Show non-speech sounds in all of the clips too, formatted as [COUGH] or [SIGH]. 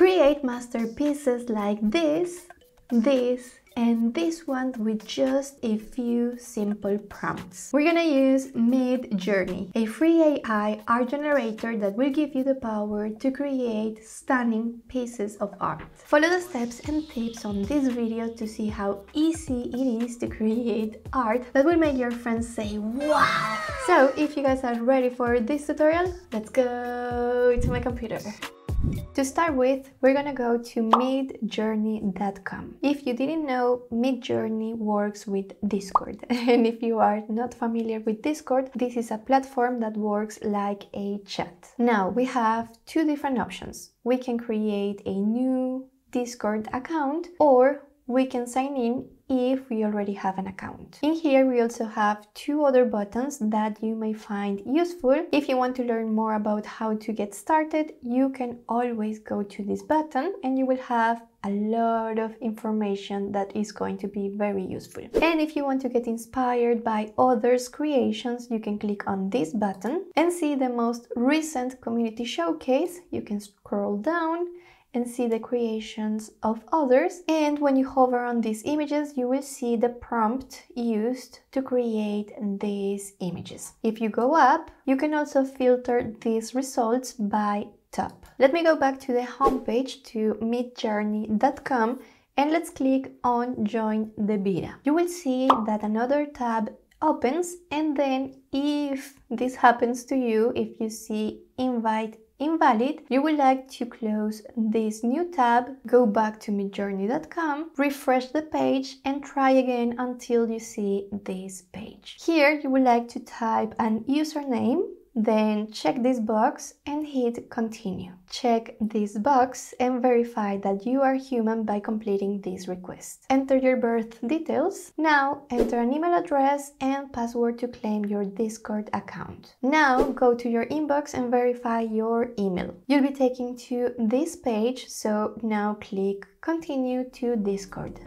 Create masterpieces like this, this, and this one with just a few simple prompts. We're gonna use Midjourney, a free AI art generator that will give you the power to create stunning pieces of art. Follow the steps and tips on this video to see how easy it is to create art that will make your friends say wow! So if you guys are ready for this tutorial, let's go to my computer. To start with, we're gonna go to midjourney.com. If you didn't know, Midjourney works with Discord. [LAUGHS] And if you are not familiar with Discord, this is a platform that works like a chat. Now, we have two different options. We can create a new Discord account or we can sign in if we already have an account. In here we also have two other buttons that you may find useful. If you want to learn more about how to get started, you can always go to this button and you will have a lot of information that is going to be very useful. And if you want to get inspired by others' creations, you can click on this button and see the most recent community showcase. You can scroll down and see the creations of others. And when you hover on these images, you will see the prompt used to create these images. If you go up, you can also filter these results by top. Let me go back to the homepage to midjourney.com and let's click on join the beta. You will see that another tab opens and then if this happens to you, if you see invite invalid, you would like to close this new tab, go back to midjourney.com, refresh the page and try again until you see this page. Here you would like to type an username then check this box and hit continue. Check this box and verify that you are human by completing this request. Enter your birth details. Now enter an email address and password to claim your Discord account. Now go to your inbox and verify your email. You'll be taken to this page, so now click continue to Discord.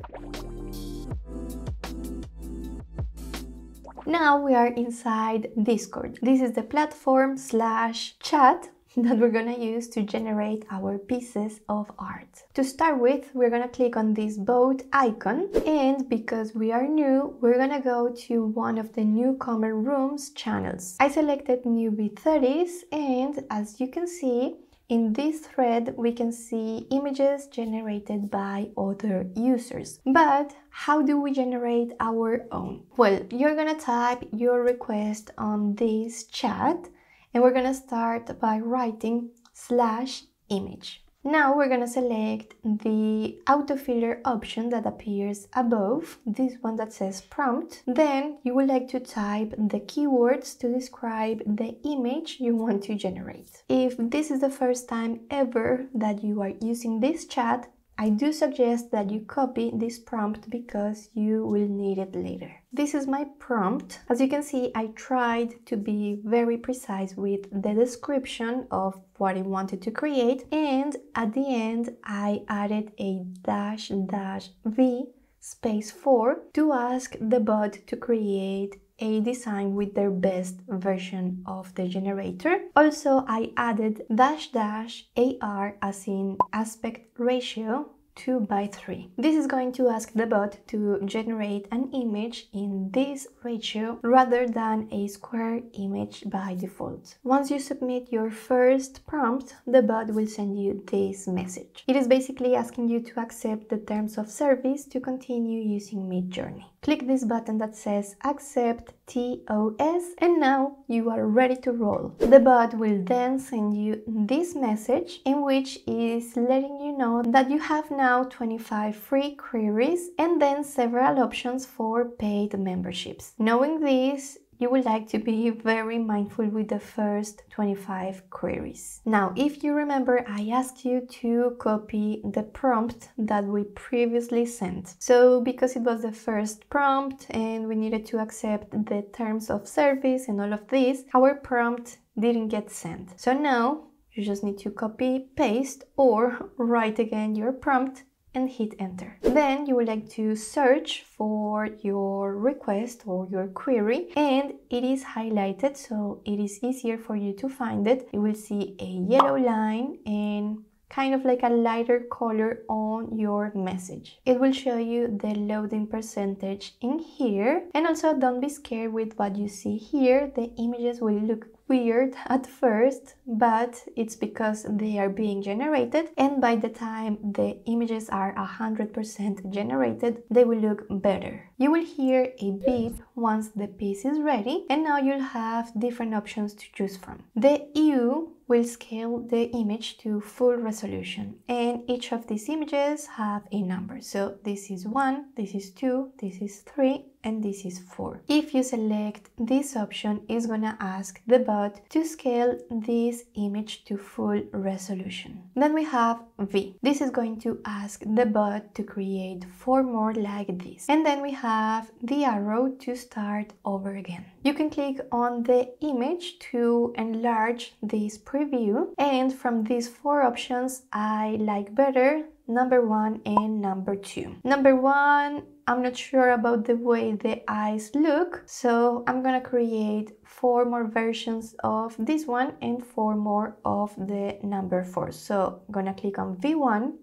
Now we are inside Discord. This is the platform slash chat [LAUGHS] that we're gonna use to generate our pieces of art. To start with, we're gonna click on this boat icon and because we are new, we're gonna go to one of the newcomer rooms channels. I selected newbie 30s and as you can see, in this thread, we can see images generated by other users. But how do we generate our own? Well, you're gonna type your request on this chat and we're gonna start by writing slash image. Now we're gonna select the autofiller option that appears above, this one that says prompt. Then you would like to type the keywords to describe the image you want to generate. If this is the first time ever that you are using this chat, I do suggest that you copy this prompt because you will need it later. This is my prompt. As you can see, I tried to be very precise with the description of what I wanted to create and at the end I added a dash dash V space 4 to ask the bot to create a design with their best version of the generator. Also, I added dash dash AR as in aspect ratio 2 by 3. This is going to ask the bot to generate an image in this ratio rather than a square image by default. Once you submit your first prompt, the bot will send you this message. It is basically asking you to accept the terms of service to continue using Midjourney. Click this button that says accept TOS and now you are ready to roll. The bot will then send you this message in which is letting you know that you have now 25 free queries and then several options for paid memberships. Knowing this, you would like to be very mindful with the first 25 queries. Now, if you remember, I asked you to copy the prompt that we previously sent. So because it was the first prompt and we needed to accept the terms of service and all of this, our prompt didn't get sent. So now you just need to copy, paste, or [LAUGHS] write again your prompt and hit enter. Then you would like to search for your request or your query and it is highlighted so it is easier for you to find it. You will see a yellow line and kind of like a lighter color on your message. It will show you the loading percentage in here and also don't be scared with what you see here. The images will look weird at first, but it's because they are being generated and by the time the images are 100% generated, they will look better. You will hear a beep once the piece is ready and now you'll have different options to choose from. The U will scale the image to full resolution and each of these images have a number. So this is 1, this is 2, this is 3 and this is 4. If you select this option, it's gonna ask the bot to scale this image to full resolution. Then we have V. This is going to ask the bot to create four more like this. And then we have the arrow to start over again. You can click on the image to enlarge this preview and from these four options I like better number one and number two. Number one I'm not sure about the way the eyes look, so I'm gonna create four more versions of this one and four more of the number four. So I'm gonna click on V1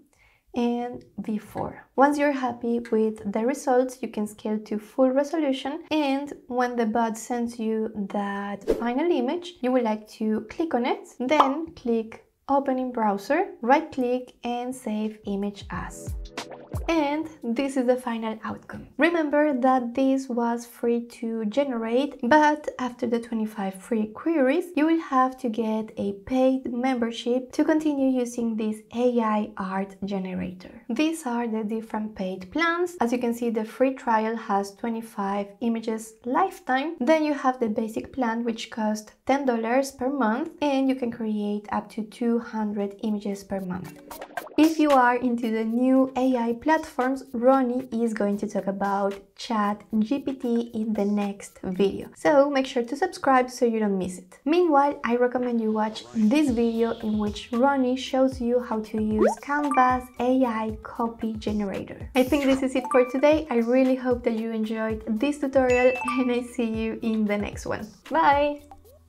and V4. Once you're happy with the results, you can scale to full resolution and when the bot sends you that final image, you would like to click on it, then click open in browser, right click and save image as. And this is the final outcome. Remember that this was free to generate, but after the 25 free queries, you will have to get a paid membership to continue using this AI art generator. These are the different paid plans. As you can see, the free trial has 25 images lifetime. Then you have the basic plan, which costs $10 per month, and you can create up to 200 images per month. You are into the new AI platforms, Ronny is going to talk about Chat GPT in the next video. So make sure to subscribe so you don't miss it. Meanwhile, I recommend you watch this video in which Ronny shows you how to use Canva's AI copy generator. I think this is it for today. I really hope that you enjoyed this tutorial [LAUGHS] and I see you in the next one. Bye!